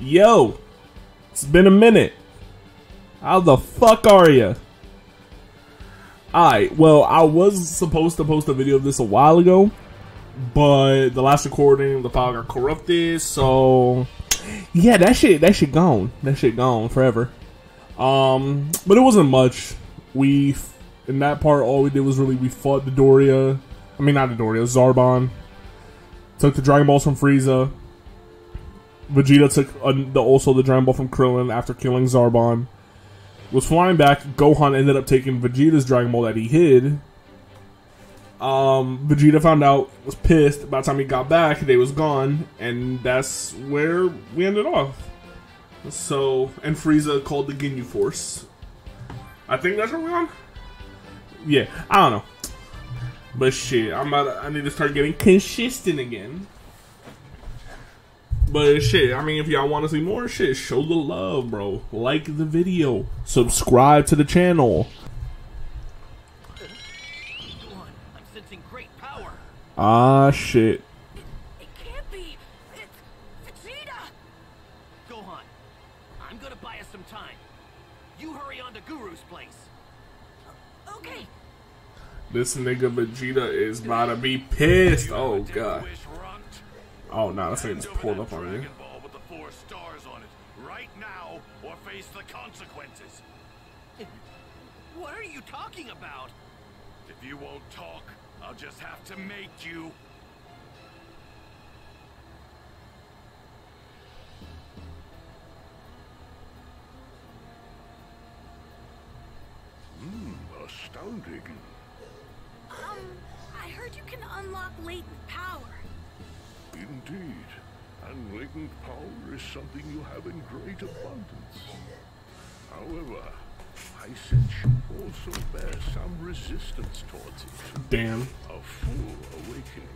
Yo, it's been a minute. How the fuck are you? Alright, well, I was supposed to post a video of this a while ago, but the last recording, the file got corrupted, so yeah, that shit, that shit gone. That shit gone forever. Um, but it wasn't much. We, in that part, all we did was really we fought Dodoria. I mean, not Dodoria, Zarbon. Took the Dragon Balls from Frieza. Vegeta took the also the Dragon Ball from Krillin after killing Zarbon. Was flying back. Gohan ended up taking Vegeta's Dragon Ball that he hid. Um, Vegeta found out, was pissed. By the time he got back, they was gone, and that's where we ended off. So, and Frieza called the Ginyu Force. I think that's where we're on. Yeah, I don't know. But shit, I'm about. I need to start getting consistent again. But shit, I mean, if y'all want to see more shit, show the love, bro. Like the video, subscribe to the channel. I'm sensing great power. Ah, shit. It can't be. It's Vegeta. Gohan, I'm gonna buy us some time. You hurry on to Guru's place. Okay. This nigga Vegeta is about to be pissed. Oh god. Oh no, this thing just pulled up on me. Ball with the four stars on it right now or face the consequences. What are you talking about? If you won't talk, I'll just have to make you. Hmm, astounding. Um, I heard you can unlock latent power. Indeed. And latent power is something you have in great abundance. However, I sense you also bear some resistance towards it. Damn. A full awakening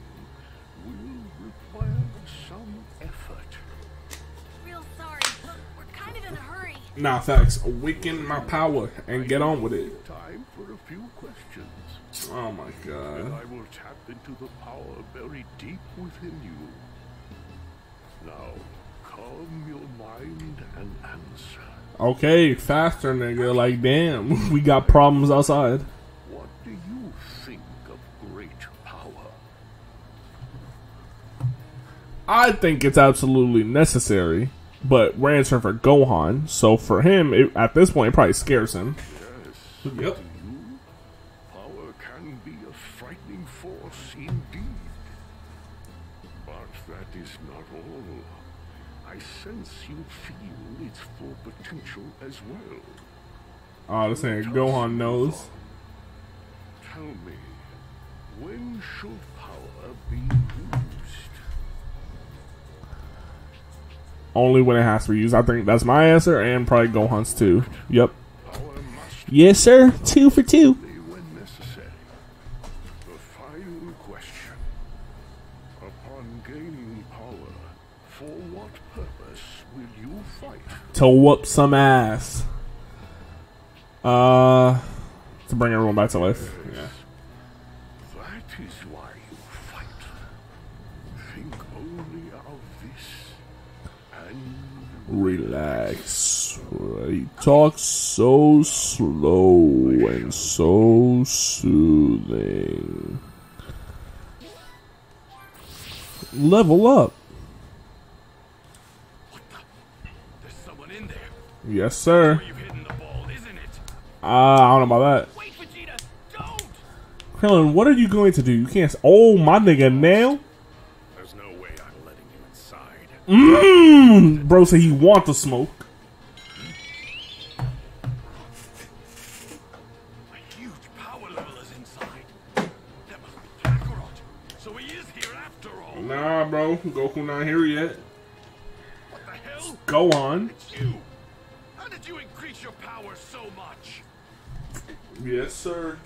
will require some effort. Real sorry, but we're kind of in a hurry. Nah, facts. Awaken my power and get on with it. Time for a few questions. Oh my And god. I will tap into the power buried deep within you. Now, calm your mind and answer. Okay, faster, nigga. Like, damn, we got problems outside. What do you think of great power? I think it's absolutely necessary, but we're answering for Gohan, so for him, it, at this point, it probably scares him. Yes. Yep. As well. Oh, this ain't Gohan knows. Tell me, when should power be used? Only when it has to be used. I think that's my answer, and probably Gohan's too. Yep. Yes, sir. Two for two. To whoop some ass. Uh, to bring everyone back to life. Yeah. That is why you fight. Think only of this. And Relax. He talks so slow and so soothing. Level up. There's someone in there. Yes, sir. Where you hidden the ball. Uh, I don't know about that. Wait, Vegeta! Krillin, what are you going to do? You can't. Oh, my nigga, now? There's no way I'm letting you inside. Mmm! Bro said he want the smoke. A huge power level is inside. That must be Kakarot. So he is here after all. Nah, bro. Goku not here yet. What the hell? Go on. Increase your power so much? Yes, sir.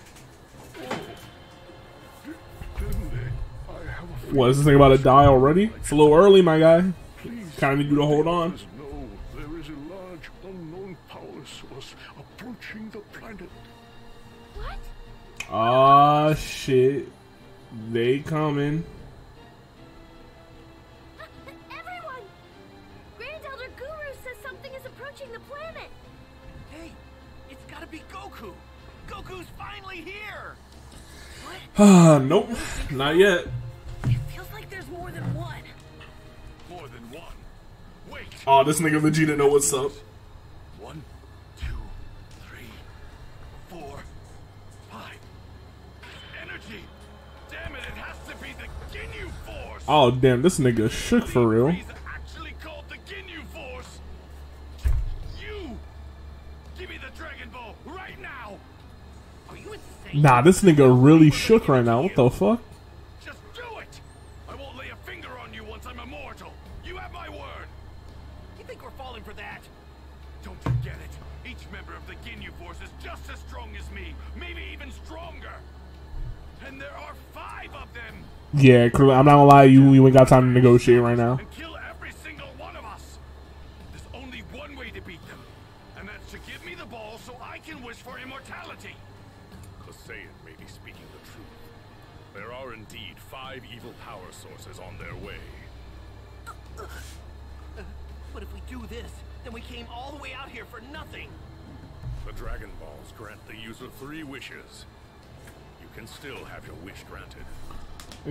didn't it? I have a What, is this thing about to die already? It's a little early, my guy. Please Kinda need you to hold on. No, there is a large unknown power source approaching the planet. What? Ah, shit. They coming. Ah, nope, not yet. It feels like there's more than one. More than one. Wait. Oh, this nigga Vegeta know what's up. One, two, three, four, five. Energy. Damn it! It has to be the Ginyu Force. Oh damn, this nigga shook for real. Nah, this nigga really shook right now. What the fuck? Just do it. I won't lay a finger on you once I'm immortal. You have my word. You think we're falling for that? Don't forget it. Each member of the Ginyu Force is just as strong as me, maybe even stronger. And there are five of them. Yeah, I'm not gonna lie, you you ain't got time to negotiate right now.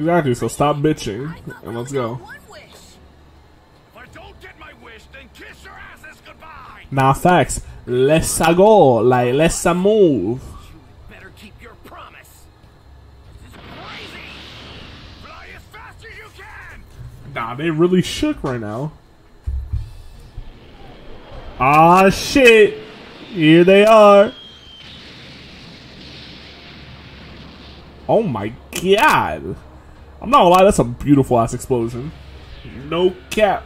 Exactly. So stop bitching and let's go. Nah, facts. Let's go. Like let's move. Nah, they really shook right now. Ah shit! Here they are. Oh my god! I'm not gonna lie, that's a beautiful ass explosion. No cap.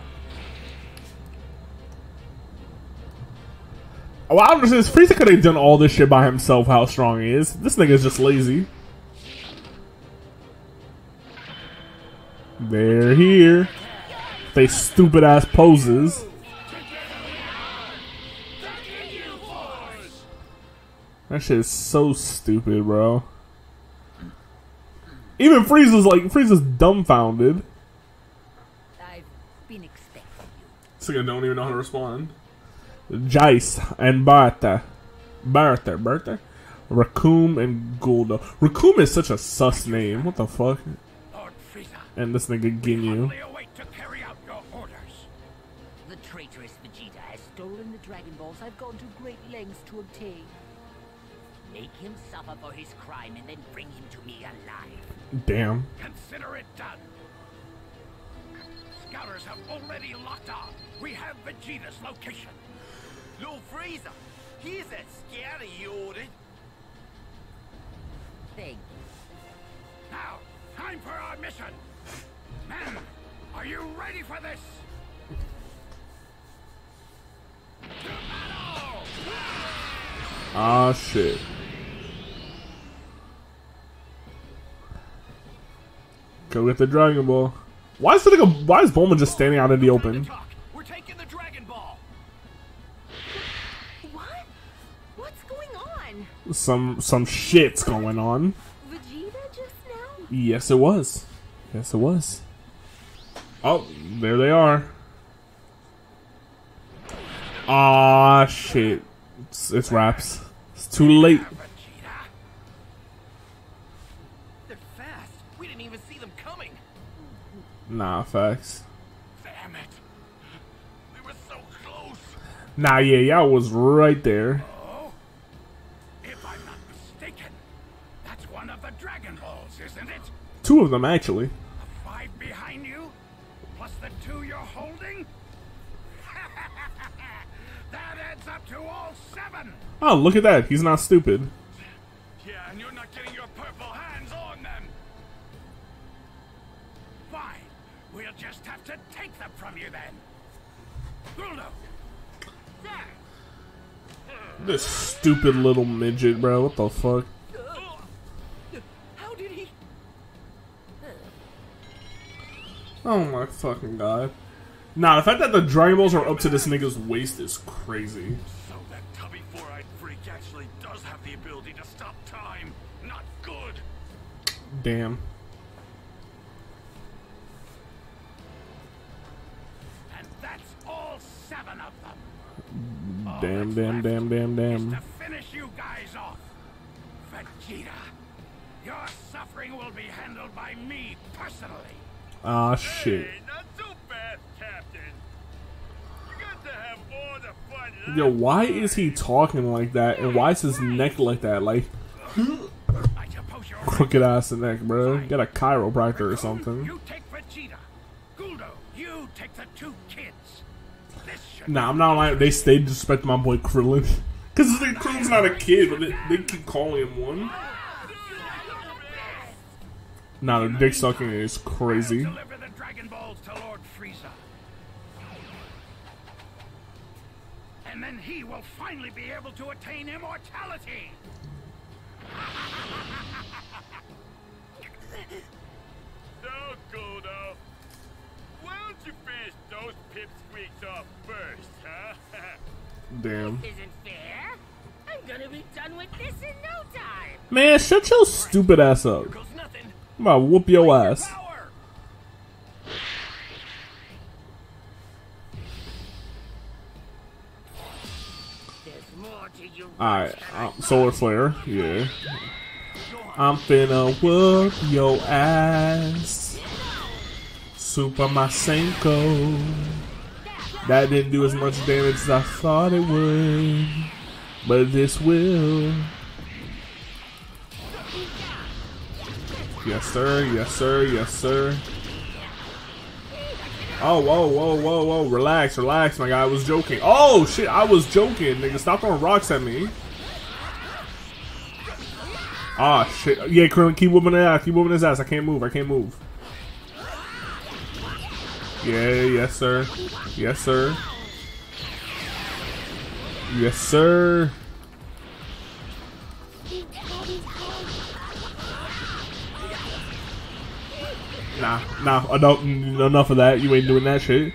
Well, I understand. Frieza could have done all this shit by himself. How strong he is. This nigga's just lazy. They're here. They stupid ass poses. That shit is so stupid, bro. Even Frieza's like Frieza's dumbfounded. I've been expecting you. This nigga don't even know how to respond. Jeice and Bartha. Bartha, Bartha? Recoome and Guldo. Raccoon is such a sus name. What the fuck? Lord Frieza, And this nigga Ginyu. await to carry out your orders. The traitorous Vegeta has stolen the Dragon Balls I've gone to great lengths to obtain. Make him suffer for his crime and then bring him to me alive. Damn. Consider it done. Scouters have already locked on. We have Vegeta's location. Lord Frieza, he's that scouter you ordered. Thank you. Now, time for our mission. Men, are you ready for this? Battle! Ah shit. Go get the Dragon Ball. Why is the nigga, why is Bulma just standing out in the open? We're taking the Dragon Ball. What? What's going on? Some some shit's going on. Vegeta just now? Yes, it was. Yes, it was. Oh, there they are. Ah, shit. It's, it's wraps. It's too late. Vegeta, They're fast. We didn't even see them coming. Nah, facts. damn it. We were so close. Nah, yeah, y'all was right there. Oh, if I'm not mistaken, that's one of the Dragon Balls, isn't it? Two of them, actually. The five behind you, plus the two you're holding? that adds up to all seven! Oh, look at that. He's not stupid. This stupid little midget, bro. What the fuck? How did he? Oh my fucking god. Nah, the fact that the Dragon Balls are up to this nigga's waist is crazy. So that tubby four-eyed freak actually does have the ability to stop time. Not good. Damn. And that's all seven of them. Damn, damn, damn, damn, damn. To finish you guys off. Vegeta, your suffering will be handled by me personally. Ah, shit. Hey, not so fast, Captain. You got to have all the fun. Yo, why is he talking like that? And why is his neck like that? Like, I suppose you're crooked ass neck, bro. Get a chiropractor or something. You take Vegeta. Guldo, you take the two kids. This should Nah, I'm not lying. They stay disrespect my boy Krillin. Because Krillin's not a kid, but they, they keep calling him one. Nah, the dick sucking is crazy. And then he will finally be able to attain immortality. in no time. Man, shut your stupid ass up. I'm to whoop your ass. Power! There's more to you. Alright, um, Solar Flare, yeah. I'm finna whoop your ass. Super Masenko. That didn't do as much damage as I thought it would. But this will. Yes, sir. Yes, sir. Yes, sir. Oh, whoa, whoa, whoa, whoa. Relax, relax, my guy. I was joking. Oh, shit. I was joking, nigga. Stop throwing rocks at me. Ah, shit. Yeah, keep whooping his ass. Keep whooping his ass. I can't move. I can't move. Yeah, yes, sir. Yes, sir. Yes, sir. Nah, nah, I don't, enough of that. You ain't doing that shit.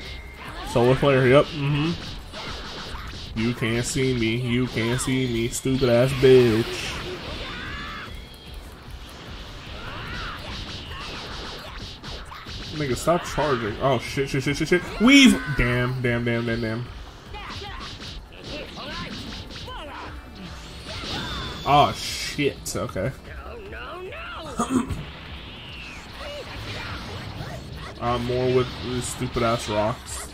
Solar flare, yep, mm hmm. You can't see me, you can't see me, stupid ass bitch. Nigga, stop charging. Oh, shit, shit, shit, shit, shit. Weave! Damn, damn, damn, damn, damn. Oh, shit. Okay. Uh, more with these stupid ass rocks.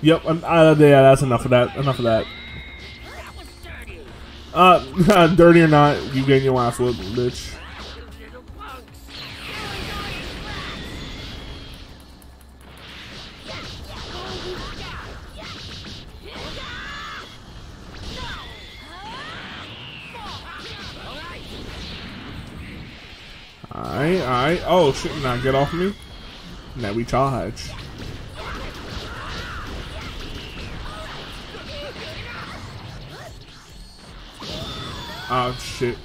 Yep, um, uh, yeah, that's enough of that. Enough of that. Uh, dirty or not, you getting your ass whooped, bitch. Alright, alright. Oh, shit, now get off me. Now we charge. Oh, shit.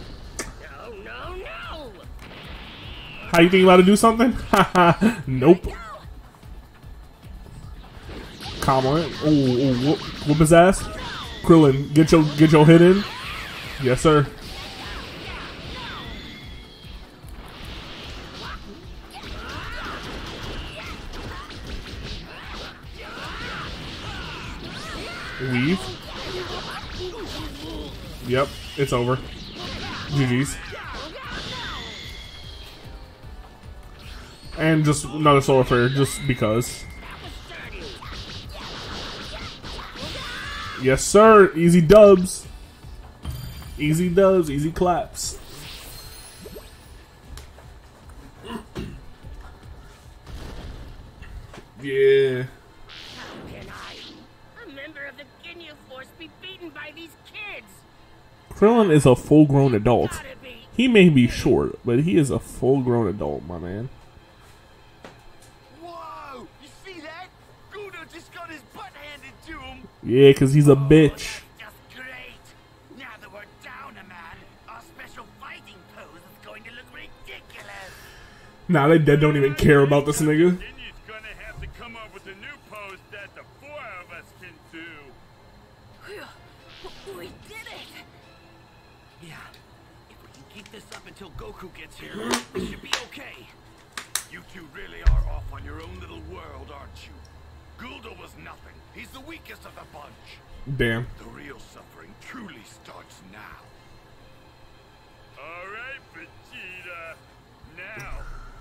No, no, no. How you think you about to do something? Nope. Come on. Ooh, ooh, whoop, whoop his ass. Krillin, get your get your hit in. Yes, sir. It's over. GG's. And just another solar flare, just because. Yes, sir. Easy dubs. Easy dubs. Easy claps. Yeah. How can I, a member of the Ginyu Force, be beaten by these? Krillin is a full-grown adult. He may be short, but he is a full-grown adult, my man. Whoa! You see that? Guldo just got his butt handed to him. Yeah, cause he's a oh, bitch. Just great. Now that we're down a man, our special fighting pose is going to look ridiculous. Nah, they dead don't even care about this nigga. Here, we should be okay. You two really are off on your own little world, aren't you? Guldo was nothing. He's the weakest of the bunch. Damn. The real suffering truly starts now. All right, Vegeta. Now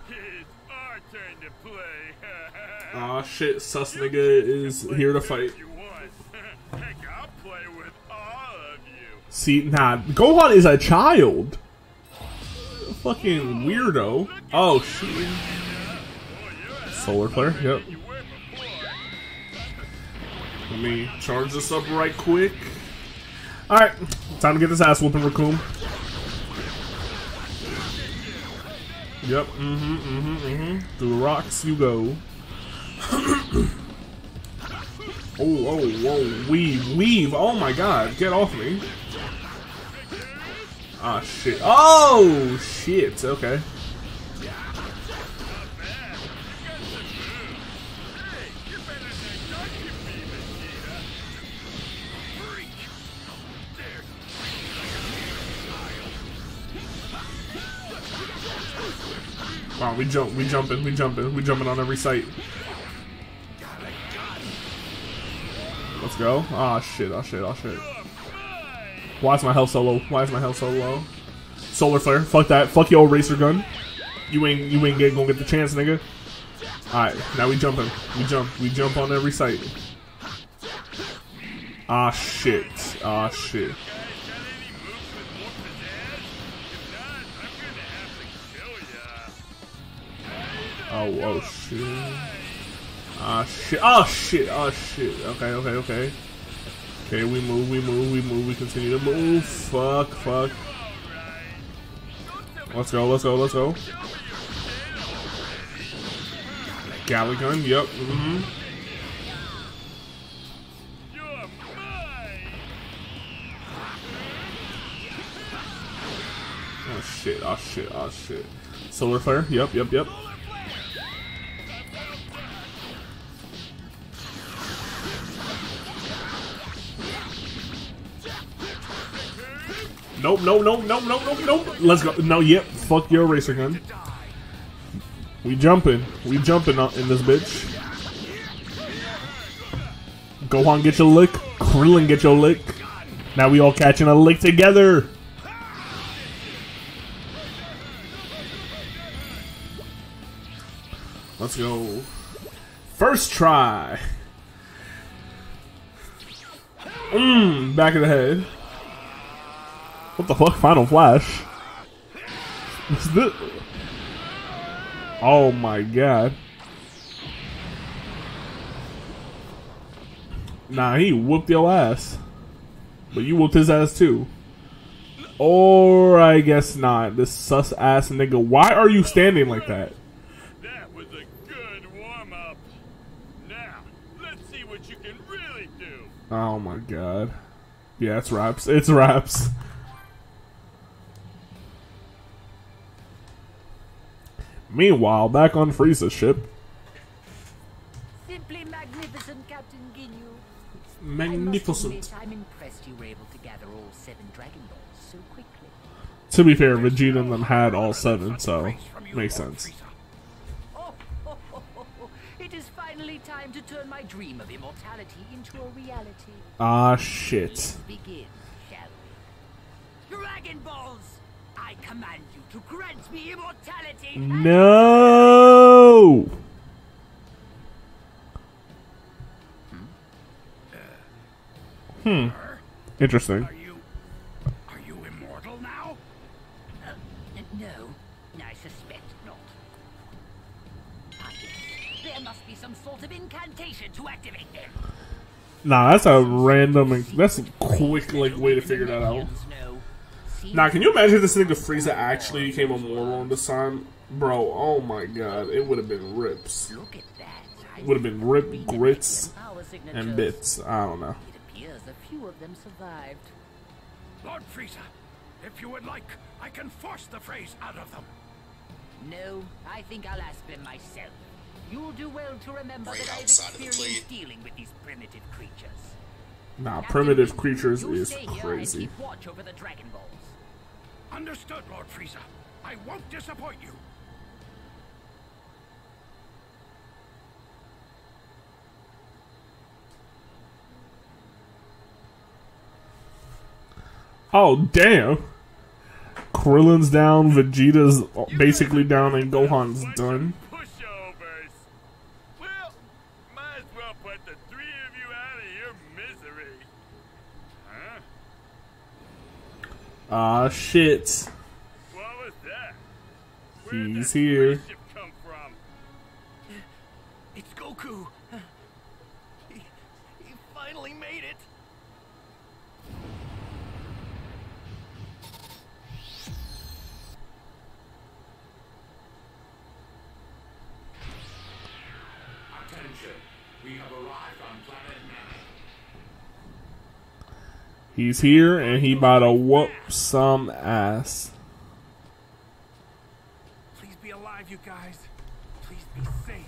it's our turn to play. Aw shit, sus nigga is here to fight. You want. Heck, I'll play with all of you. See, nah, Gohan is a child. Fucking weirdo. Oh shit. Solar flare, yep. Let me charge this up right quick. Alright, time to get this ass whooping, Raccoon. Yep, mm-hmm, mm-hmm, mm-hmm. Through the rocks you go. oh, oh, whoa, weave, weave. Oh my god, get off me. Ah, shit. Oh, shit, okay. Wow, we jump, we jumping, we jumping, we jumping on every site. Let's go. Ah, shit, oh shit, oh shit. Why is my health so low? Why is my health so low? Solar flare, fuck that, fuck your old Eraser Gun. You ain't, you ain't get, gonna get the chance, nigga. Alright, now we jumping. We jump, we jump on every site. Ah, shit, ah, shit. Oh, oh shit. Ah shit. Oh shit. Oh shit. Okay, okay, okay. Okay, we move, we move, we move, we continue to move. Fuck, fuck. Let's go, let's go, let's go. Galley gun, yep, mm-hmm. Oh shit, oh shit, oh shit. Solar flare, yep, yep, yep. Nope, no, no, no, no, no, no. Let's go. No, yep. Fuck your Eraser Gun. We jumping. We jumping in this bitch. Gohan get your lick. Krillin get your lick. Now we all catching a lick together. Let's go. First try. Mmm, back of the head. What the fuck? Final Flash? What's this? Oh my god. Nah, he whooped your ass. But you whooped his ass too. Or I guess not. This sus ass nigga. Why are you standing like that? That was a good warm up. Now, let's see what you can really do. Oh my god. Yeah, it's raps. It's raps. Meanwhile, back on Frieza's ship. Simply magnificent, Captain Ginyu. Magnificent. must admit, I'm impressed you were able to gather all seven Dragon Balls so quickly. To be fair, Vegeta and them had all seven, so makes sense. Oh, it is finally time to turn my dream of immortality into a reality. Ah, shit. Let's begin, shall we? Dragon Balls! I command you to grant me immortality! No! Hmm. Interesting. Are you... Are you immortal now? Uh, no, I suspect not. Ah, yes. There must be some sort of incantation to activate them. Nah, that's a random. That's a quick like way to figure that out. No. See, Now, can you imagine if this nigga Frieza actually became a moron this time? Bro, oh my god, it would have been rips. Look at that. Would have been rip grits and bits. I don't know. It appears a few of them survived. Lord Frieza, if you would like, I can force the phrase out of them. No, I think I'll ask them myself. You'll do well to remember Right that I've outside of the experienced dealing with these primitive creatures. Nah, primitive creatures is stay here and crazy. keep watch over the Dragon Balls. Understood, Lord Frieza. I won't disappoint you. Oh, damn. Krillin's down, Vegeta's basically down, and Gohan's done. Ah shit! What was that? Where'd He's here. spaceship come from? It's Goku. He, he finally made it. Attention. We have arrived on planet Namek. He's here, and he about to whoop some ass. Please be alive, you guys. Please be safe.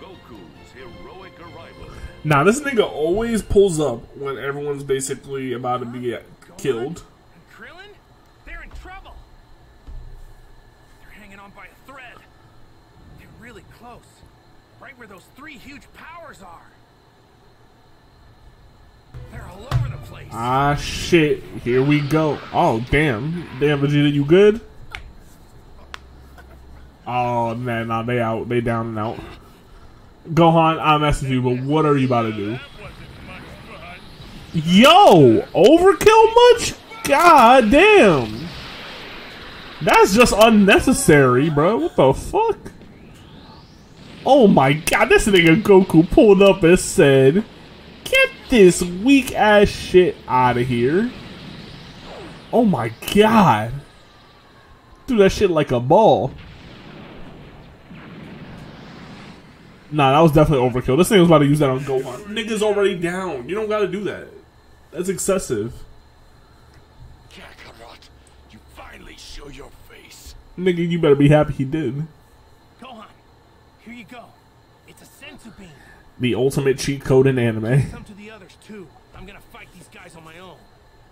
Goku's heroic arrival. Now this nigga always pulls up when everyone's basically about to be killed. And Krillin? They're in trouble. They're hanging on by a thread. They're really close. Right where those three huge powers are. They're all over the place. Ah shit! Here we go. Oh damn, damn Vegeta, you good? Oh man, nah, they out, they down and out. Gohan, messing with you, but what are you about to do? Yo, overkill much? God damn. That's just unnecessary, bro. What the fuck? Oh my god, this nigga Goku pulled up and said, Get this weak ass shit out of here. Oh my god. Threw that shit like a ball. Nah, that was definitely overkill. This nigga was about to use that on Gohan. Nigga's already down. You don't gotta do that. That's excessive. Kakarot, you finally show your face. Nigga, you better be happy he did. Gohan, here you go. It's a senzu bean. The ultimate cheat code in anime. Come to the others too. I'm gonna fight these guys on my own.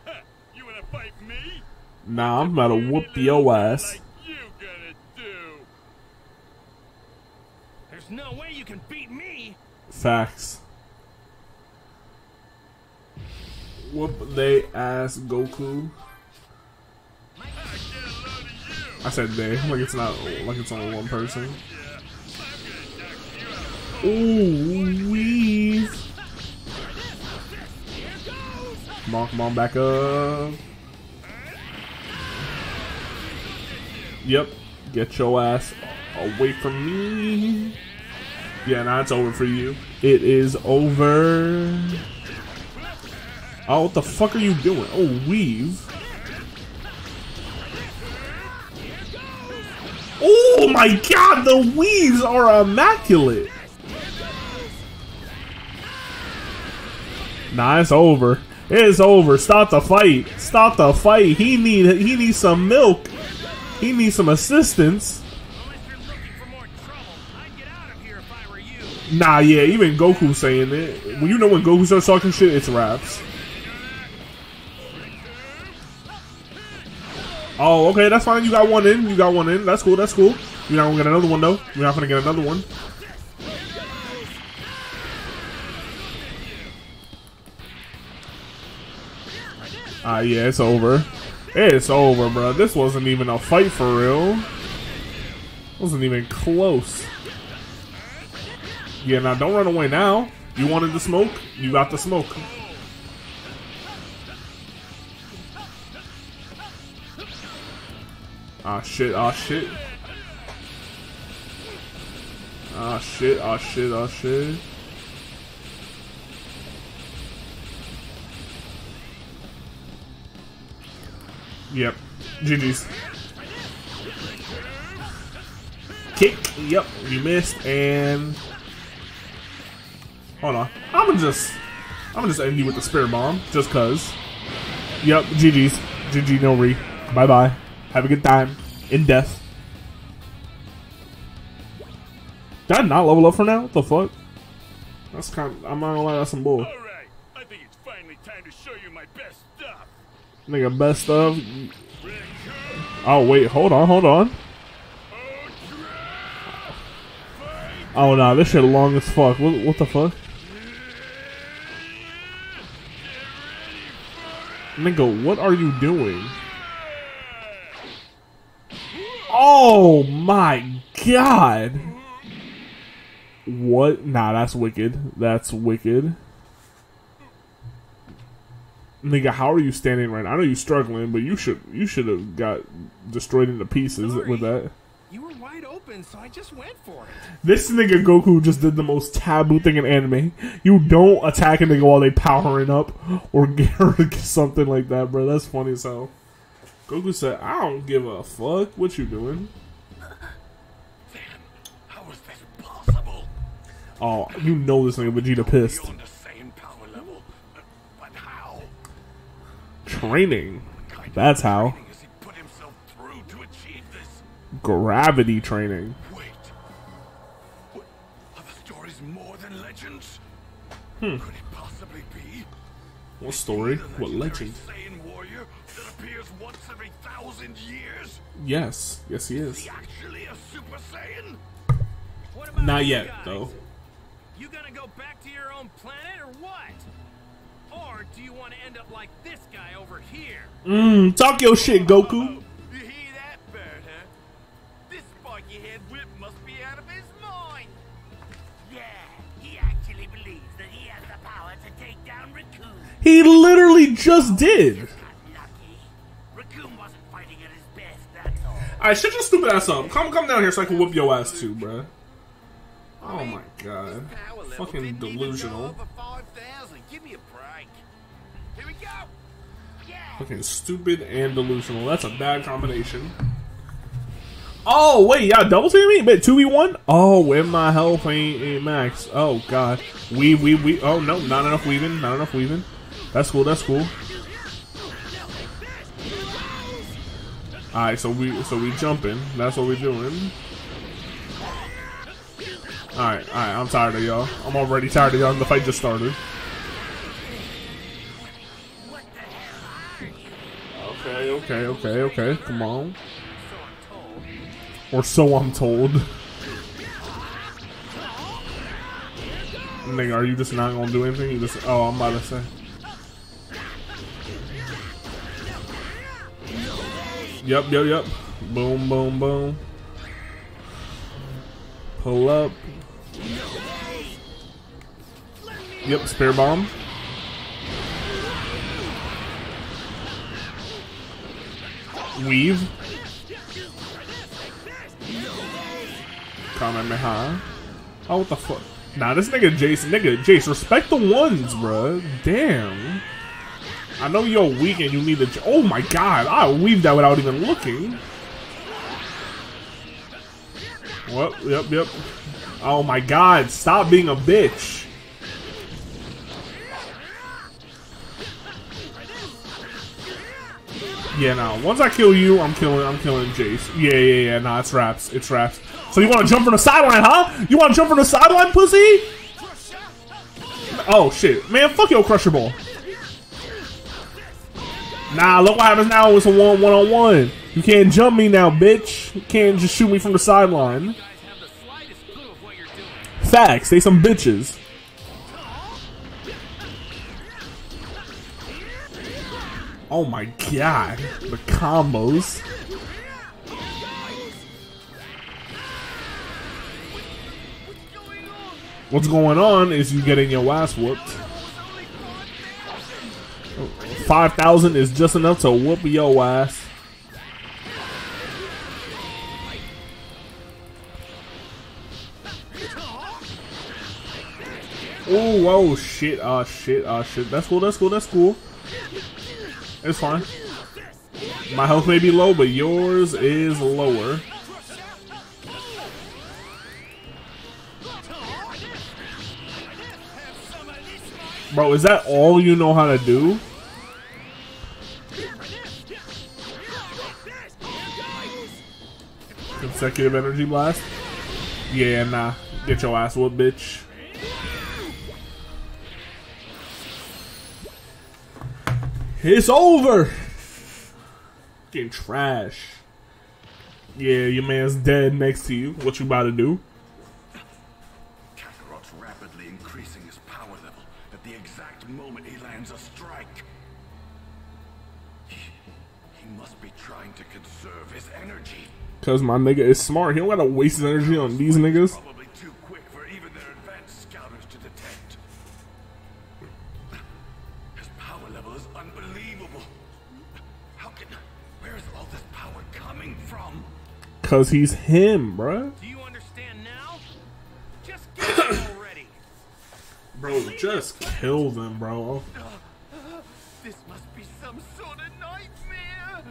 Huh, you wanna fight me? Nah, I'm about to whoop your ass. Like you gonna do? There's no way you can beat me. Facts. Whoop they ass Goku. I get a load of you. I said they, like it's not like it's only one person. Yeah, I'm gonna knock you out. Ooh, weave. Come on, come on, back up. Yep, get your ass away from me. Yeah, now it's over for you. It is over. Oh, what the fuck are you doing? Oh, weave. Oh my god, the weaves are immaculate. Nah, it's over. It's over. Stop the fight. Stop the fight. He need he needs some milk. He needs some assistance. Nah, yeah, even Goku saying it. When you know when Goku starts talking shit, it's raps. Oh, okay, that's fine. You got one in. You got one in. That's cool. That's cool. You're not gonna get another one though. You're not gonna get another one. Ah, yeah, it's over. It's over, bro. This wasn't even a fight for real. Wasn't even close. Yeah, now don't run away now. You wanted the smoke? You got the smoke. Ah shit, ah shit. Ah shit, ah shit, ah shit. Yep. GG's. Kick. Yep, you missed and Hold on. I'm gonna just I'm gonna just end you with the spirit bomb, just cause. Yep, GG's. GG no re. Bye bye. Have a good time. In death. Did I not level up for now? What the fuck? That's kind of, I'm not gonna lie, that's some bull. All right, I think it's finally time to show you my best. Nigga, best of. Oh, wait, hold on, hold on. Oh, nah, this shit long as fuck. What, what the fuck? Nigga, what are you doing? Oh my god! What? Nah, that's wicked. That's wicked. Nigga, how are you standing right now? I know you're struggling, but you should you should have got destroyed into pieces Sorry. with that. You were wide open, so I just went for it. This nigga Goku just did the most taboo thing in anime. You don't attack a nigga while they powering up or get something like that, bro. That's funny as hell. Goku said, "I don't give a fuck what you doing." Then, how is this possible? Oh, you know this nigga Vegeta pissed. You're on the same power level, but, but how? Training. Kind That's how. training he put himself through to achieve this? Gravity training. Wait. What, are the stories more than legends? Hmm. Could it possibly be? What story? What legend? Warrior that appears once every thousand years? Yes, yes he Is is. he actually a Super Saiyan? What about Not yet, guys? though. You gonna go back to your own planet or what? Or do you want to end up like this guy over here? Mmm, talk your shit, Goku. Oh, you hear that bird, huh? This spiky head whip must be out of his mind. Yeah, he actually believes that he has the power to take down Recoome. He literally just did. Got lucky. Recoome wasn't fighting at his best, that's all. Alright, shut your stupid ass up. Come come down here so I can whoop your ass too, bruh. Oh my god. Fucking didn't even go delusional. Fucking stupid and delusional. That's a bad combination. Oh wait, y'all double team me? But two v one? Oh, when my health ain't, ain't max. Oh god, we we we. Oh no, not enough weaving. Not enough weaving. That's cool. That's cool. All right, so we so we jumping. That's what we're doing. All right, all right. I'm tired of y'all. I'm already tired of y'all. The fight just started. Okay, okay, okay. Come on. Or so I'm told. Nigga, are you just not gonna do anything? You just oh, I'm about to say. Yep, yep, yep. Boom, boom, boom. Pull up. Yep, spare bomb. Weave. Kamehameha. Oh, what the fuck? Nah, this nigga Jeice, nigga Jeice, respect the ones, bruh. Damn. I know you're weak and you need to. Oh my god, I weaved that without even looking. Well, yep, yep. Oh my god, stop being a bitch. Yeah, no. Once I kill you, I'm killing. I'm killing Jeice. Yeah, yeah, yeah. Nah, it's raps. It's raps. So you want to jump from the sideline, huh? You want to jump from the sideline, pussy? Oh shit, man! Fuck your crusher ball. Nah, look what happens now. It's a one one on one. You can't jump me now, bitch. You can't just shoot me from the sideline. Facts. They some bitches. Oh my god, the combos. What's going on is you getting your ass whooped. 5,000 is just enough to whoop your ass. Oh, whoa, shit, ah, shit, ah, shit. That's cool, that's cool, that's cool. It's fine. My health may be low, but yours is lower. Bro, is that all you know how to do? Consecutive energy blast? Yeah, nah. Get your ass whooped, bitch. It's over! Getting trash. Yeah, your man's dead next to you. What you about to do? Kakarot's rapidly increasing his power level at the exact moment he lands a strike. He must be trying to conserve his energy. Cause my nigga is smart. He don't gotta waste his energy on these niggas. From? Cause he's him, bruh. Do you understand now? Just already. Bro, just kill them, bro. This must be some sort of nightmare.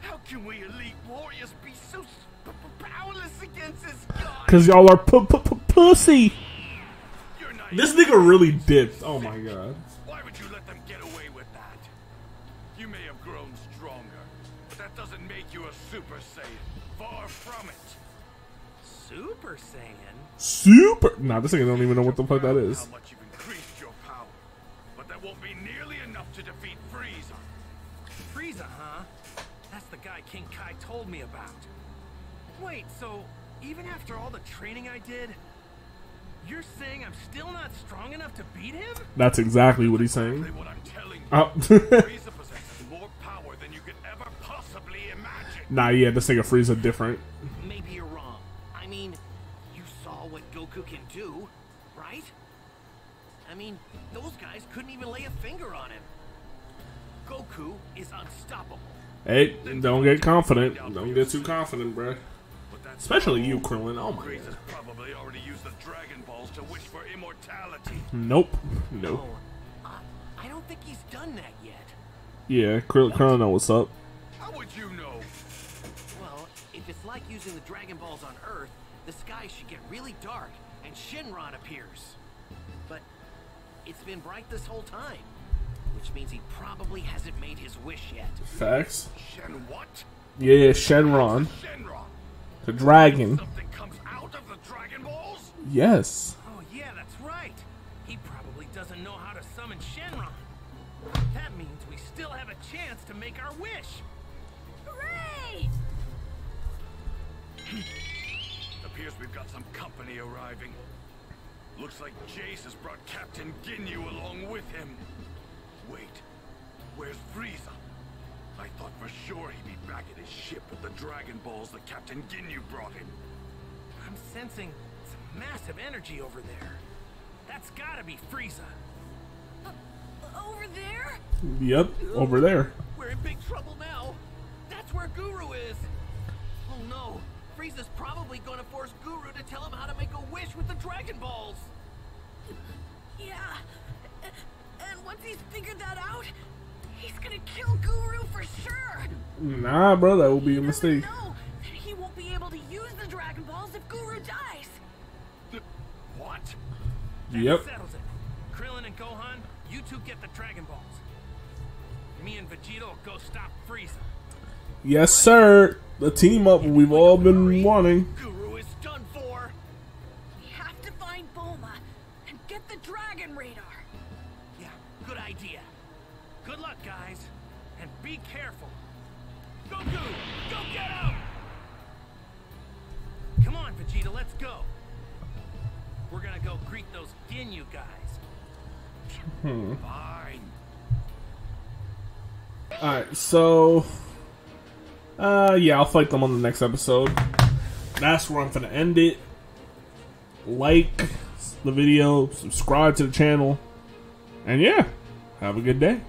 How can we elite warriors be so p- p- powerless against this guy? Cause y'all are pu- pu- pu- pussy. This nigga really dipped. Oh my god. Super Saiyan. Far from it. Super Saiyan? Super. Nah, this nigga don't even know what the fuck that is. How much you've increased your power, but that won't be nearly enough to defeat Frieza. Frieza, huh? That's the guy King Kai told me about. Wait, so even after all the training I did, you're saying I'm still not strong enough to beat him? That's exactly what he's saying. Exactly what I'm telling you. Oh. Frieza possesses more power than you could ever possibly imagine. Nah, yeah, this nigga Frieza different. Maybe you're wrong. I mean, you saw what Goku can do, right? I mean, those guys couldn't even lay a finger on him. Goku is unstoppable. Hey, don't get confident. Don't get too confident, bruh. Especially you, Krillin. Oh my god. probably already used the Dragon Balls to wish for immortality. Nope. Nope. Oh, I, I don't think he's done that yet. Yeah, Krill- Krillin know what's up. Like using the Dragon Balls on Earth, the sky should get really dark and Shenron appears. But it's been bright this whole time, which means he probably hasn't made his wish yet. Facts. Shen what? Yeah, Shenron. Shenron. The dragon. Something comes out of the Dragon Balls? Yes. Oh yeah, that's right. He probably doesn't know how to summon Shenron. That means we still have a chance to make our wish. Appears we've got some company arriving. Looks like Jeice has brought Captain Ginyu along with him. Wait, where's Frieza? I thought for sure he'd be back at his ship with the Dragon Balls that Captain Ginyu brought him. I'm sensing some massive energy over there. That's gotta be Frieza. Uh, over there? Yep. Over there. We're in big trouble now. That's where Guru is. Oh no. Frieza's probably gonna force Guru to tell him how to make a wish with the Dragon Balls. Yeah. And once he's figured that out, he's gonna kill Guru for sure. Nah, bro, that would be a mistake. No, he won't be able to use the Dragon Balls if Guru dies. Th- What? Yep. Settles it. Krillin and Gohan, you two get the Dragon Balls. Me and Vegeta will go stop Frieza. Yes, sir. The team up we've all been wanting. Guru is done for. We have to find Bulma and get the Dragon Radar. Yeah, good idea. Good luck, guys. And be careful. Goku, go get him! Come on, Vegeta, let's go. We're gonna go greet those Ginyu guys. Hmm. Fine. Alright, so. Uh, yeah, I'll fight them on the next episode. That's where I'm gonna end it. Like the video, subscribe to the channel, and yeah, have a good day.